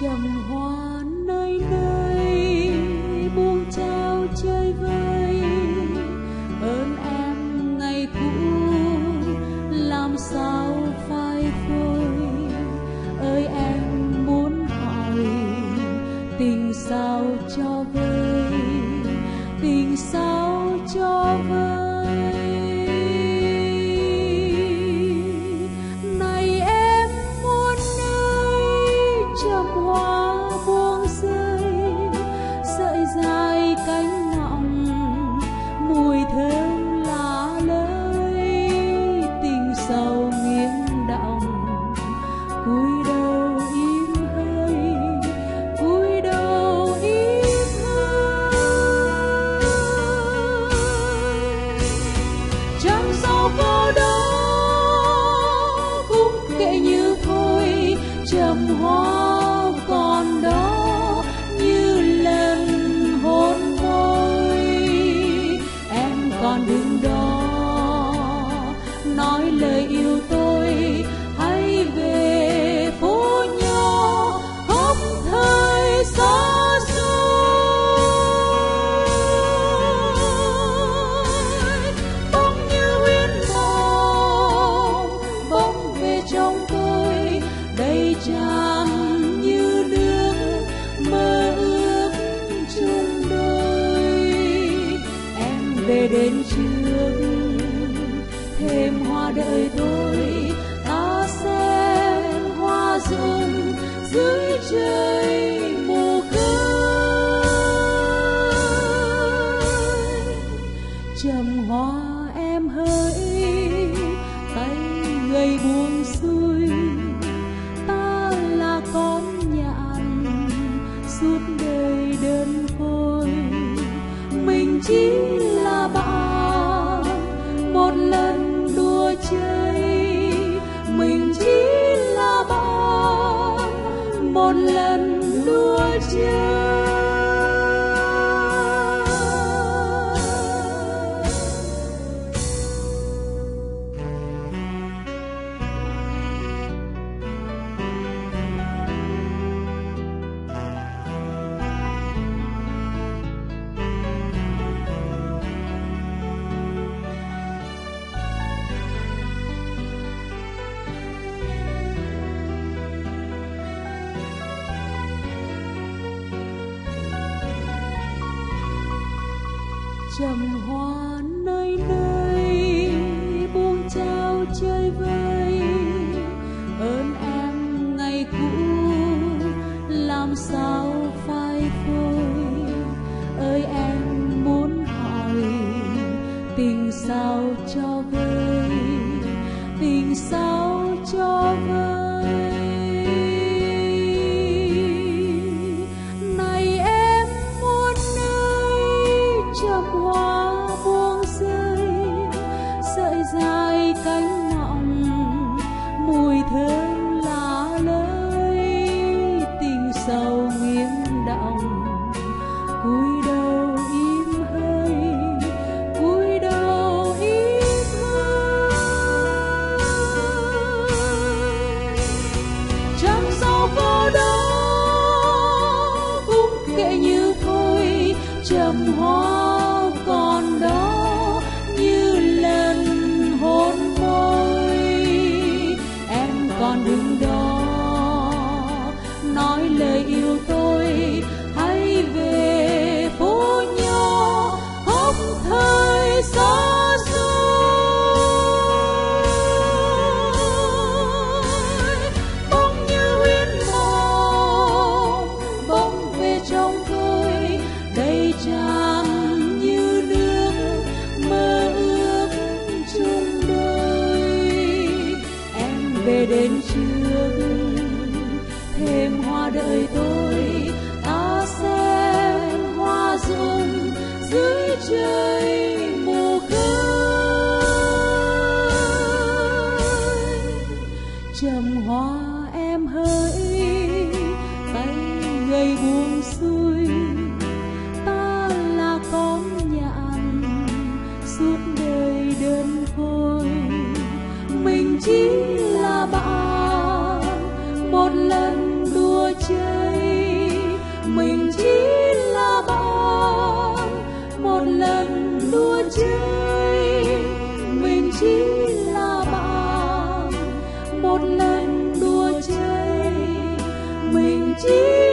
trầm hoa nơi đây, buông trao chơi vơi. Ơn em ngày cũ, làm sao phai phôi? Ơi em muốn hỏi, tình sao cho vơi? Tình sao cho vơi? Như thôi trầm hoa. Trong tôi đầy tràn như nước mơ ước chung đôi. Em về đến trường, thêm hoa đợi tôi, ta xem hoa rụng dưới trời mù khơi. Trầm hoa em hỡi, tay người buông suốt đời trầm hoa nơi nơi. Cánh ngọng mùi thơm lá lơi, tình sầu nghiêng động cúi đầu im hơi, cúi đầu im hơi. Chẳng sao cô đó, cũng kệ như thôi, trầm hoa em đến trước, thêm hoa đợi tôi, ta xem hoa rụng dưới trời mù khơi. Trầm hoa em hỡi, tay người buông xuôi, ta là con nhạn suốt đời đơn côi. Mình chỉ một lần đua chơi. Mình chỉ